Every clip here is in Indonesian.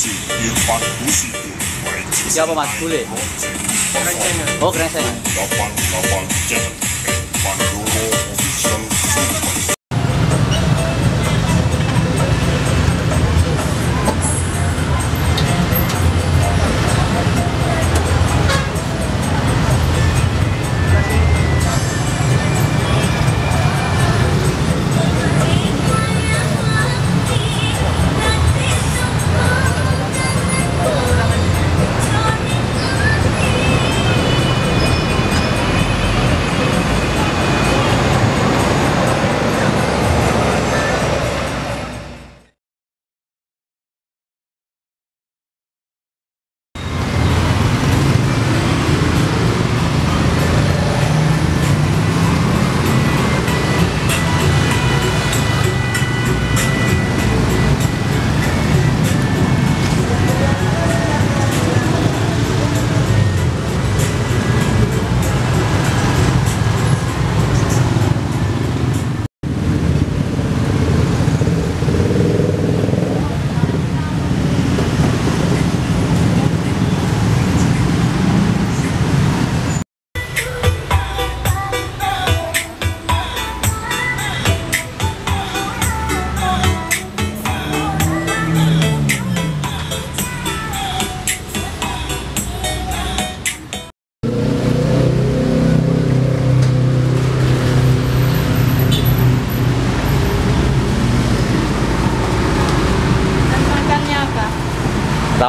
Siapa mas? Bule? Oh kreseng.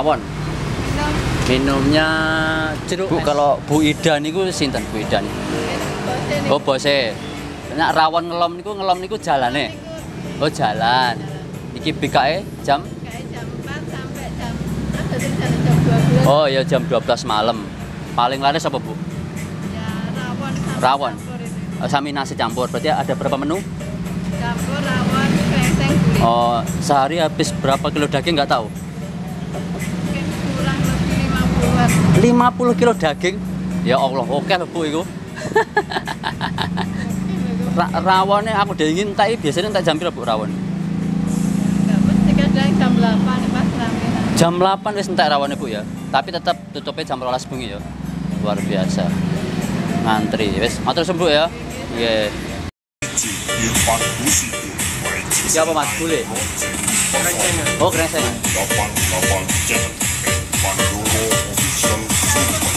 Rawon. Minum Minumnya jeruk. Bu kalau Bu Ida niku sinten Bu Ida niku? Oh bose. Nek rawon ngelom niku ngelom niku jalane. Oh jalan. Iki BKE jam Kayak jam 4 sampai jam ada tulisan jam 12. Oh ya jam 12 malam. Paling laris apa Bu? Ya rawon sama Rawon. campur ini. Oh, Sami nasi campur. Berarti ada berapa menu? Campur rawon, kreseng, gulai. Oh sehari habis berapa kilo daging nggak tahu? 50 kilo daging. Ya Allah, oke loh Bu iku. Ra rawonnya aku dingin tak biasanya tak jam berapa Bu rawon? Jam 8 pas rame. Jam 8 wis entek rawonnya Bu ya. Tapi tetap tutupnya jam 12 bengi ya. Luar biasa. Ngantri wis. Matur sembuh ya. Nggih. Busito Siapa Mas? Bule? Oh delapan channel Thank you.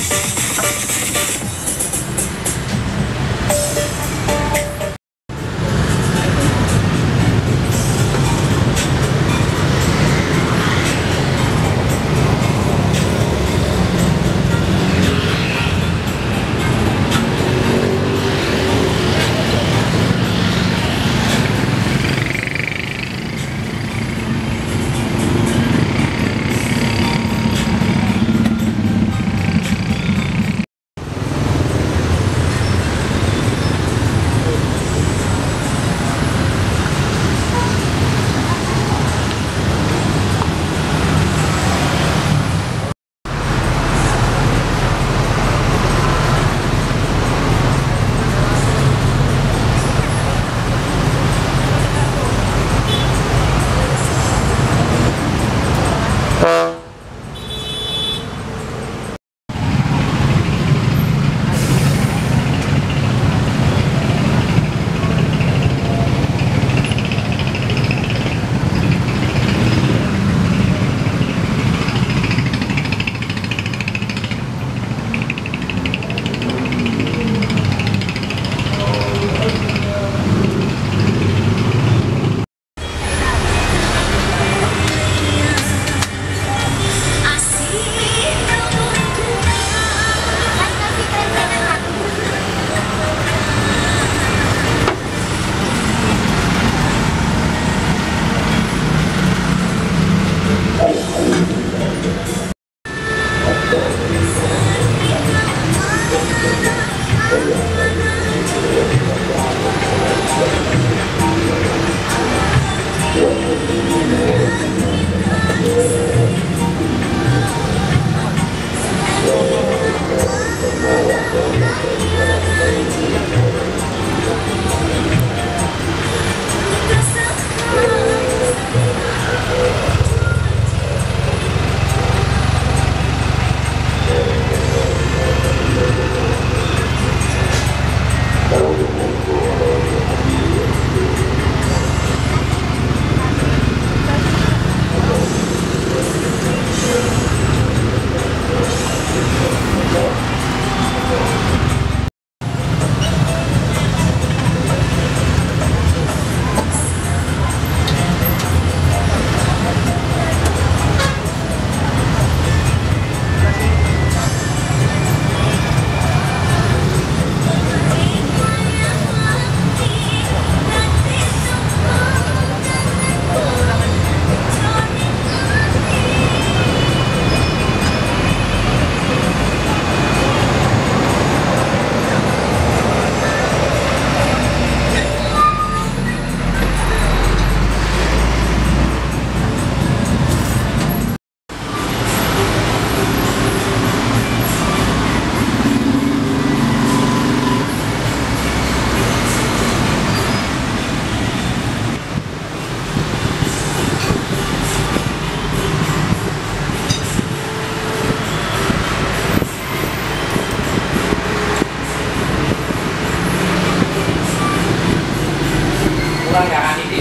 Bang, jangan ini,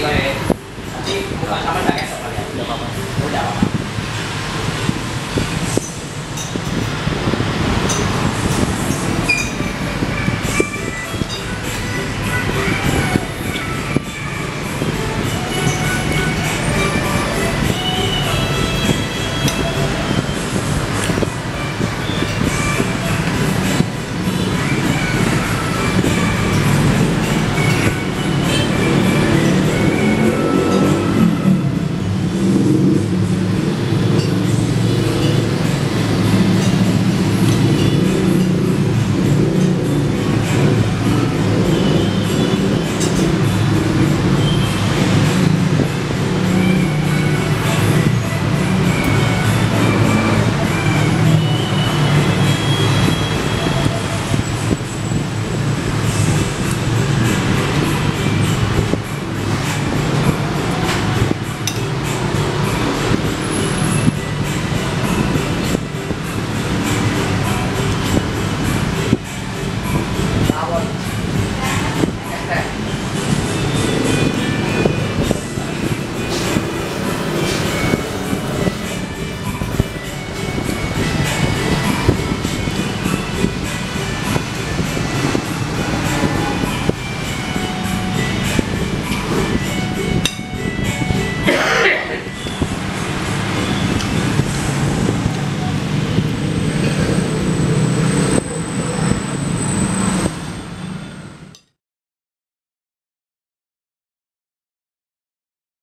Nanti bukan sama enggak esok kali. Ya. Udah apa Udah apa